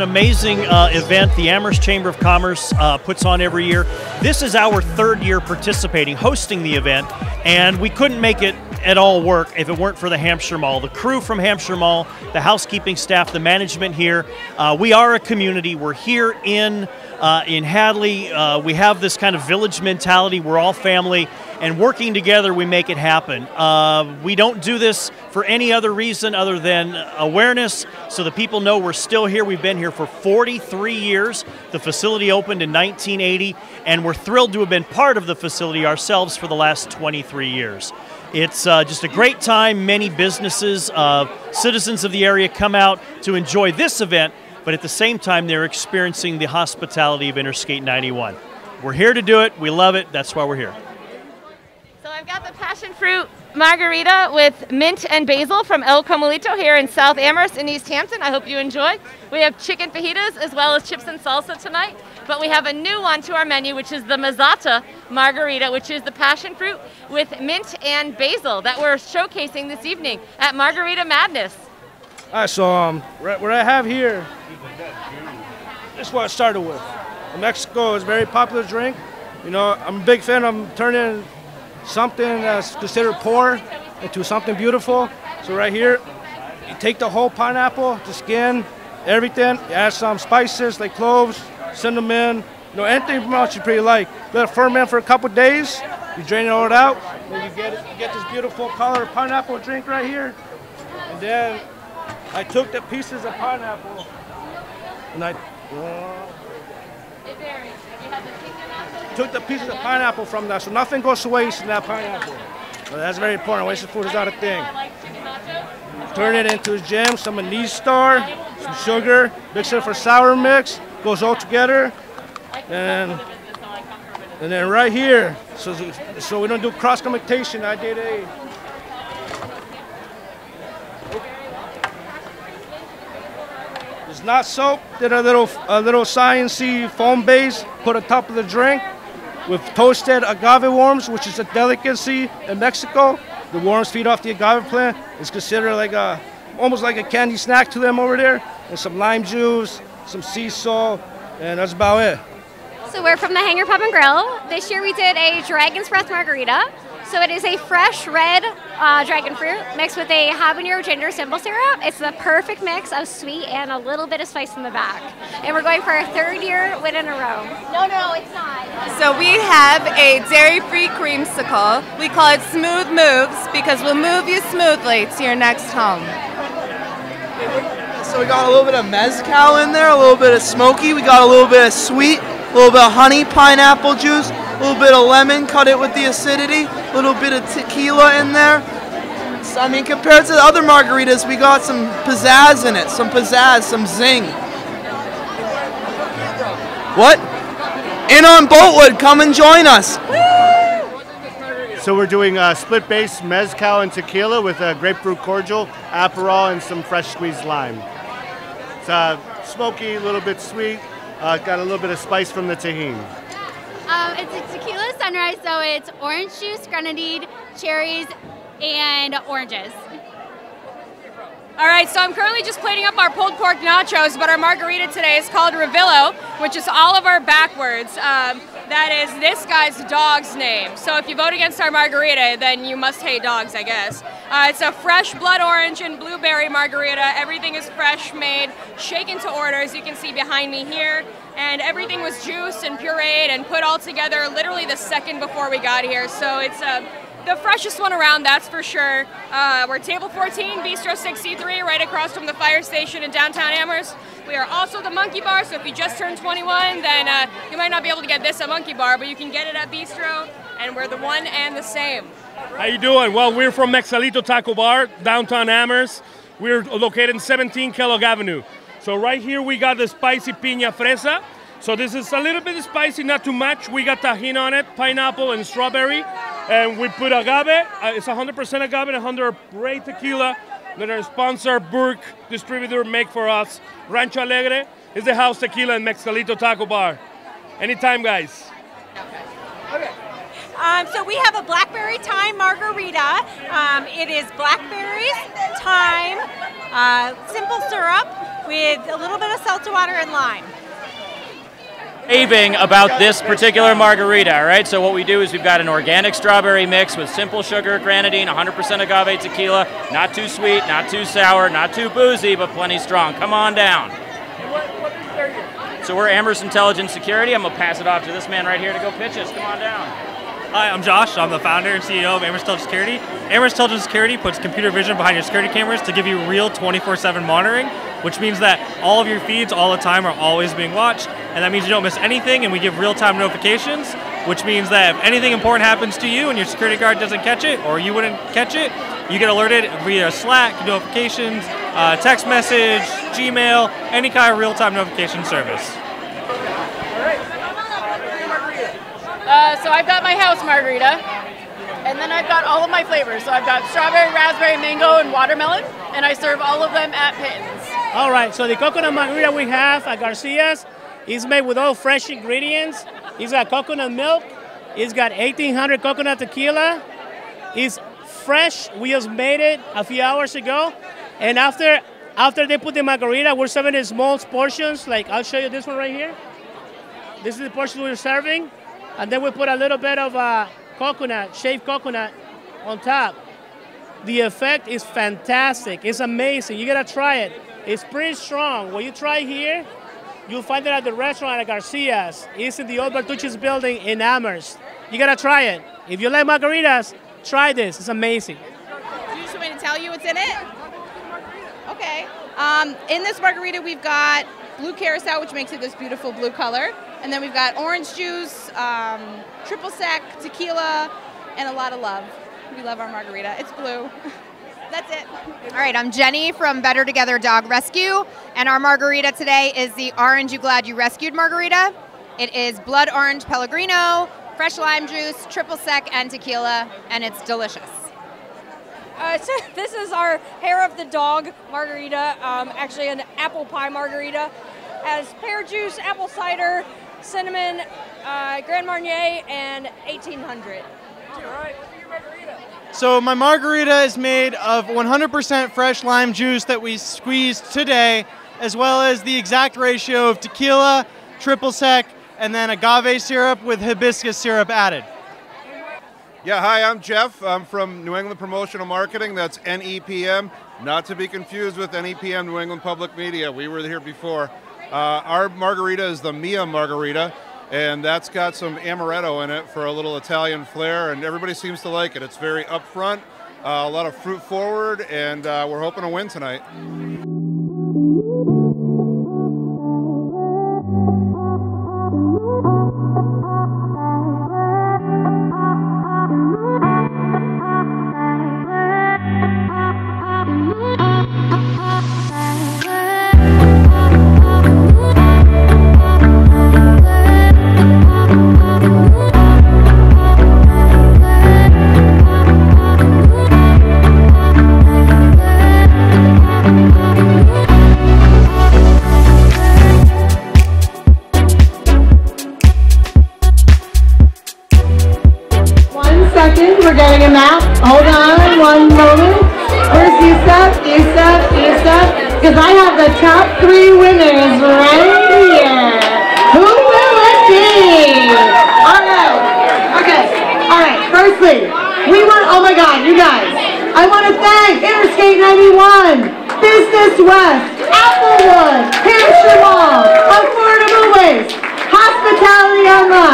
Amazing uh, event the Amherst Chamber of Commerce uh, puts on every year. This is our third year participating, hosting the event, and we couldn't make it at all work if it weren't for the Hampshire Mall. The crew from Hampshire Mall, the housekeeping staff, the management here. Uh, we are a community. We're here in uh, in Hadley. Uh, we have this kind of village mentality. We're all family, and working together, we make it happen. Uh, we don't do this for any other reason other than awareness, so the people know we're still here. We've been here for 43 years. The facility opened in 1980, and we're thrilled to have been part of the facility ourselves for the last 23 years. It's uh, just a great time. Many businesses, uh, citizens of the area come out to enjoy this event, but at the same time, they're experiencing the hospitality of Interskate 91. We're here to do it. We love it. That's why we're here. I've got the passion fruit margarita with mint and basil from El Comalito here in South Amherst in Easthampton. I hope you enjoy. We have chicken fajitas as well as chips and salsa tonight. But we have a new one to our menu, which is the Mazzata margarita, which is the passion fruit with mint and basil that we're showcasing this evening at Margarita Madness. All right, so um, what I have here, this is what I started with. Mexico is a very popular drink. You know, I'm a big fan of turning something that's considered poor into something beautiful. So right here, you take the whole pineapple, the skin, everything, you add some spices like cloves, cinnamon, you know, anything else you pretty like. Let it ferment for a couple days. You drain it all out, and you get you get this beautiful color pineapple drink right here. And then I took the pieces of pineapple and I uh, took the pieces of pineapple from that, so nothing goes to waste in that pineapple. So that's very important. Wasted food is not a thing. Turn it into a jam, some anise star, some sugar, mix it for sour mix, goes all together. And and then right here, so, so we don't do cross fermentation, I did a It's not soap, did a little a little sciencey foam base, put on top of the drink with toasted agave worms, which is a delicacy in Mexico. The worms feed off the agave plant. It's considered like a almost like a candy snack to them over there. And some lime juice, some sea salt, and that's about it. So we're from the Hangar Pub and Grill. This year we did a Dragon's Breath Margarita. So it is a fresh red uh, dragon fruit mixed with a habanero ginger simple syrup. It's the perfect mix of sweet and a little bit of spice in the back. And we're going for our third year win in a row. No, no, it's not. So we have a dairy-free creamsicle. We call it Smooth Moves because we'll move you smoothly to your next home. So we got a little bit of mezcal in there, a little bit of smoky. We got a little bit of sweet, a little bit of honey, pineapple juice, a little bit of lemon, cut it with the acidity, a little bit of tequila in there. it's, I mean, compared to the other margaritas, we got some pizzazz in it, some pizzazz, some zing. What? Inn on Boltwood, come and join us. So we're doing a split base mezcal and tequila with a grapefruit cordial, Aperol, and some fresh squeezed lime. It's uh, smoky, a little bit sweet, uh, got a little bit of spice from the Tajín. Um, it's a tequila sunrise, so it's orange juice, grenadine, cherries, and oranges. All right, so I'm currently just plating up our pulled pork nachos, but our margarita today is called Revilo, which is Oliver backwards. Um, that is this guy's dog's name. So if you vote against our margarita, then you must hate dogs, I guess. Uh, it's a fresh blood orange and blueberry margarita. Everything is fresh made, shaken to order, as you can see behind me here. And everything was juiced and pureed and put all together literally the second before we got here. So it's a the freshest one around, that's for sure. Uh, we're table 14, Bistro 63, right across from the fire station in downtown Amherst. We are also the Monkey Bar, so if you just turned 21, then uh, you might not be able to get this at Monkey Bar, but you can get it at Bistro, and we're the one and the same. How you doing? Well, we're from Mexcalito Taco Bar, downtown Amherst. We're located in 17 Kellogg Avenue. So right here we got the spicy piña fresa. So this is a little bit spicy, not too much. We got Tajín on it, pineapple and strawberry. And we put agave. Uh, it's 100% agave and 100 Ray tequila that our sponsor, Burke Distributor, make for us. Rancho Alegre is the house tequila and Mexcalito Taco Bar. Anytime, guys. Um, so we have a blackberry thyme margarita. Um, it is blackberries, thyme, uh, simple syrup with a little bit of seltzer water and lime raving about this particular margarita, all right? So what we do is we've got an organic strawberry mix with simple sugar, grenadine, 100% agave tequila, not too sweet, not too sour, not too boozy, but plenty strong. Come on down. So we're Amherst Intelligence Security. I'm gonna pass it off to this man right here to go pitch us. Come on down. Hi, I'm Josh. I'm the founder and CEO of Amherst Intelligence Security. Amherst Intelligence Security puts computer vision behind your security cameras to give you real 24/7 monitoring, which means that all of your feeds all the time are always being watched, and that means you don't miss anything. And we give real-time notifications, which means that if anything important happens to you and your security guard doesn't catch it, or you wouldn't catch it, you get alerted via Slack notifications, uh, text message, Gmail, any kind of real-time notification service. Uh, so I've got my house margarita, and then I've got all of my flavors. So I've got strawberry, raspberry, mango, and watermelon, and I serve all of them at Pittons. All right, so the coconut margarita we have at Garcia's is made with all fresh ingredients. It's got coconut milk. It's got 1800 coconut tequila. It's fresh. We just made it a few hours ago. And after after they put the margarita, we're serving in small portions. Like I'll show you this one right here. This is the portion we're serving and then we put a little bit of uh, coconut, shaved coconut on top. The effect is fantastic. It's amazing. You gotta try it. It's pretty strong. When you try here, you'll find it at the restaurant at Garcia's. It's in the old Bertucci's building in Amherst. You gotta try it. If you like margaritas, try this. It's amazing. Do you just want me to tell you what's in it? Okay. Um, in this margarita, we've got blue curacao, which makes it this beautiful blue color. And then we've got orange juice, um, triple sec, tequila, and a lot of love. We love our margarita. It's blue. That's it. All right, I'm Jenny from Better Together Dog Rescue, and our margarita today is the Orange You Glad You Rescued margarita. It is blood orange Pellegrino, fresh lime juice, triple sec, and tequila, and it's delicious. Uh, so this is our hair of the dog margarita, um, actually an apple pie margarita. Has pear juice, apple cider, cinnamon, uh, Grand Marnier, and 1800. All right. So my margarita is made of 100% fresh lime juice that we squeezed today, as well as the exact ratio of tequila, triple sec, and then agave syrup with hibiscus syrup added. Yeah, hi, I'm Jeff. I'm from New England Promotional Marketing. That's NEPM, not to be confused with NEPM, New England Public Media. We were here before. Uh, our margarita is the Mia margarita, and that's got some amaretto in it for a little Italian flair, and everybody seems to like it. It's very upfront, uh, a lot of fruit forward, and uh, we're hoping to win tonight.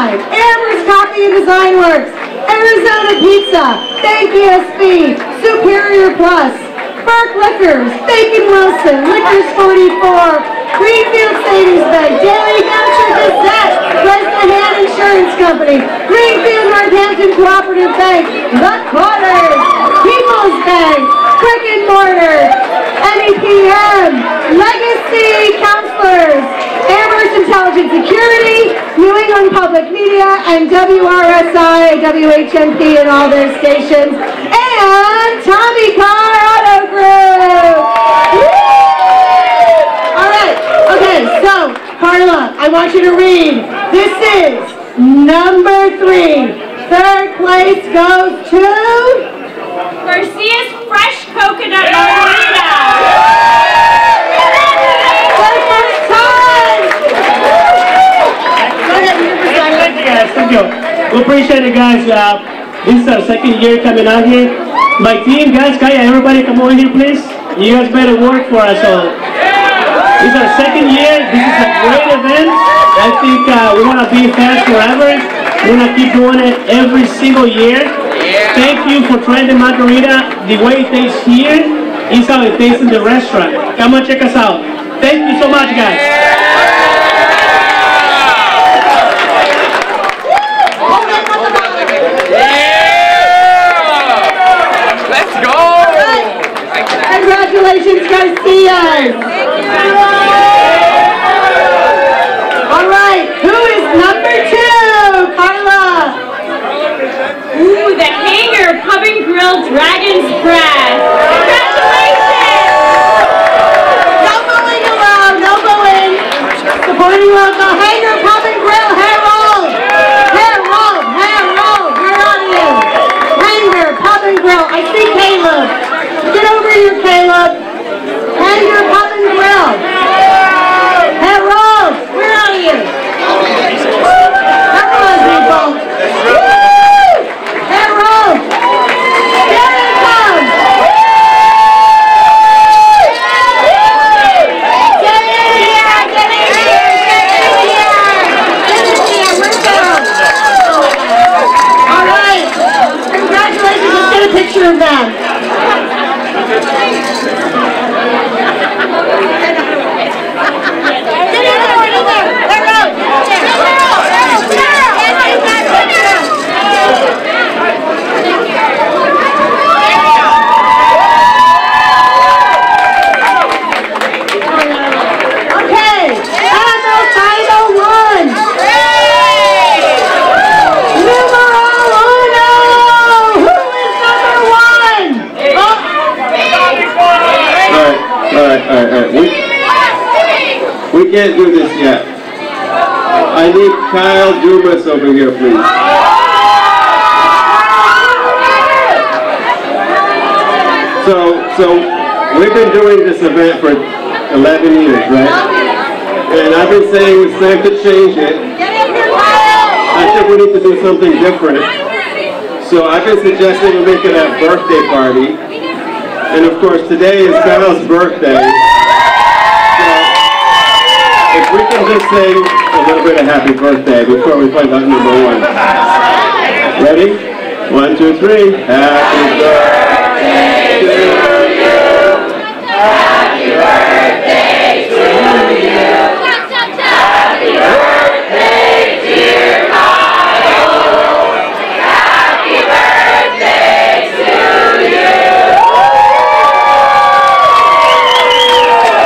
Online, Amherst Coffee and Design Works, Arizona Pizza, bankESB, Superior Plus, Burke Liquors, Bacon Wilson, Liquors 44, Greenfield Savings Bank, Daily Hampshire Gazette, Bresnahan Insurance Company, Greenfield Northampton Cooperative Bank, The Quarters, People's Bank, Brick and Mortar, NEPM, Legacy Counselors, Amherst Intelligent Security, New England Public Media, and WRSI, WHMP, and all their stations, and Tommy Car Auto Group. Woo! All right, okay, so Carla, I want you to read. This is number three. Third place goes to Garcia's Fresh Coconut Margarita. Thank you. We appreciate it guys. Uh, this is our second year coming out here. My team, guys, Kaya, everybody come over here please. You guys better work for us. So this is our second year. This is a great event. I think uh, we want to be fans forever. We want to keep doing it every single year. Thank you for trying the margarita. The way it tastes here is how it tastes in the restaurant. Come on, check us out. Thank you so much, guys. Congratulations, Garcia! All right, who is number two? Carla. Ooh, the Hangar Pub and Grill Dragon's Breath. Congratulations! No booing allowed, no booing. Supporting local Hangar Pub and Grill, Harold. Harold, Harold, where are you? Hangar Pub and Grill, I see Caleb. Get over here, Caleb. Hangar Pub and Grill. Harold, where are you? Come on, people. Woo! Harold. There he comes. Get in here, get in here, get in here. Get in here, let's go. All right. Congratulations, let's get a picture of them. Get in there, get in there. Harold. Okay, and the final one. Numero uno. Who is number one? All right, all right, all right, all right. We, we can't do this yet. I need Kyle Dubas over here, please. So, so we've been doing this event for 11 years, right? And I've been saying it's time to change it. I think we need to do something different. So I've been suggesting we make it a birthday party. And of course, today is Kyle's birthday. So if we can just sing a little bit of happy birthday before we play out number one. Ready? One, two, three. Happy birthday to you. Happy birthday to you. Happy birthday, dear Kyle. Happy birthday to you.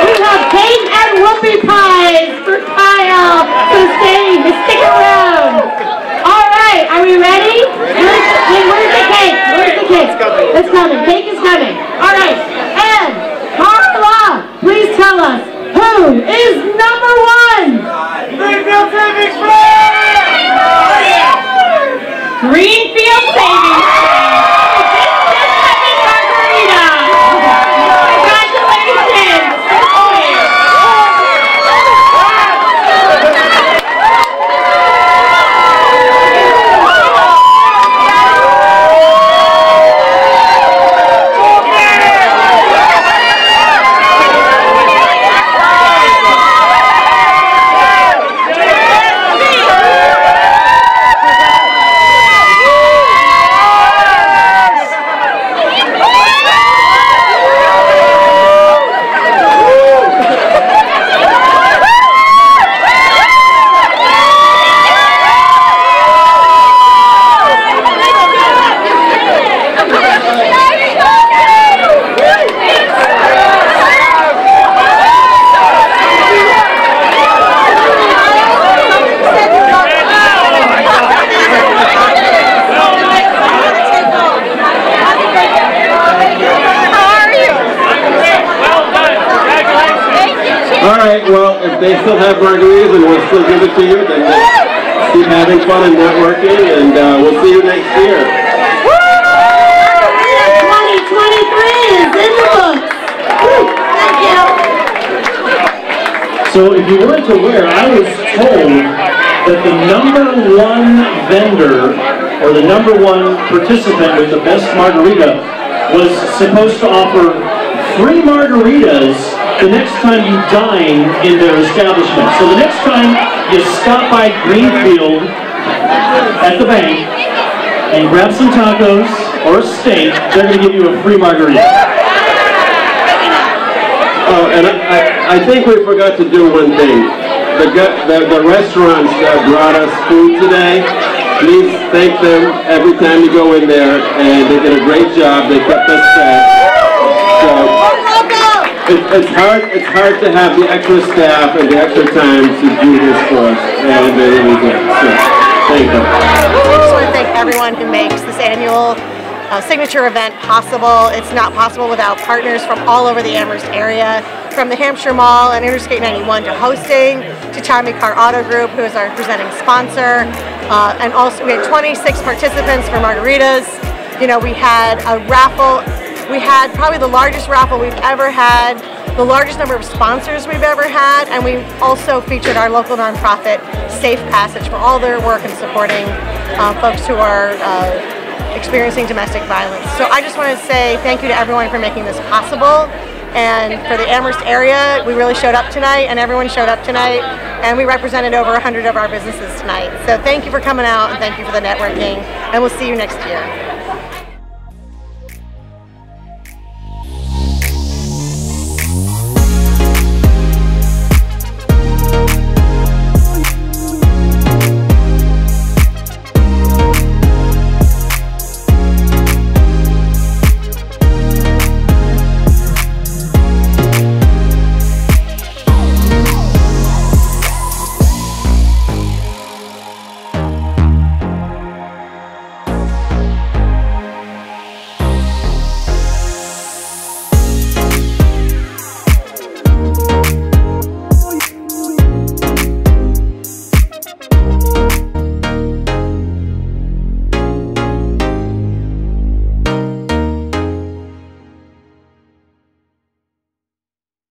We have cake and whoopie pies for Kyle. So stay, stick around. All right, are we ready? Where's, wait, where's the cake? Where's the cake? Let's go. All right, well, if they still have margaritas and we'll still give it to you, then let's keep having fun and networking, and uh, we'll see you next year. 2023 is in the books. Thank you. So if you weren't aware, I was told that the number one vendor or the number one participant with the best margarita was supposed to offer free margaritas the next time you dine in their establishment. So the next time you stop by Greenfield at the bank and grab some tacos or a steak, they're going to give you a free margarita. Oh, and I, I, I think we forgot to do one thing. The, the, the restaurants that brought us food today, please thank them every time you go in there, and they did a great job. They kept us fed. It, it's hard. It's hard to have the extra staff and the extra time to do this for us, and they really did. So thank you. I just want to thank everyone who makes this annual uh, signature event possible. It's not possible without partners from all over the Amherst area, from the Hampshire Mall and Interskate 91 to hosting, to Tommy Car Auto Group, who is our presenting sponsor, uh, and also we had 26 participants for margaritas. You know, we had a raffle. We had probably the largest raffle we've ever had, the largest number of sponsors we've ever had, and we also featured our local nonprofit Safe Passage for all their work in supporting uh, folks who are uh, experiencing domestic violence. So I just want to say thank you to everyone for making this possible. And for the Amherst area, we really showed up tonight, and everyone showed up tonight, and we represented over 100 of our businesses tonight. So thank you for coming out, and thank you for the networking, and we'll see you next year.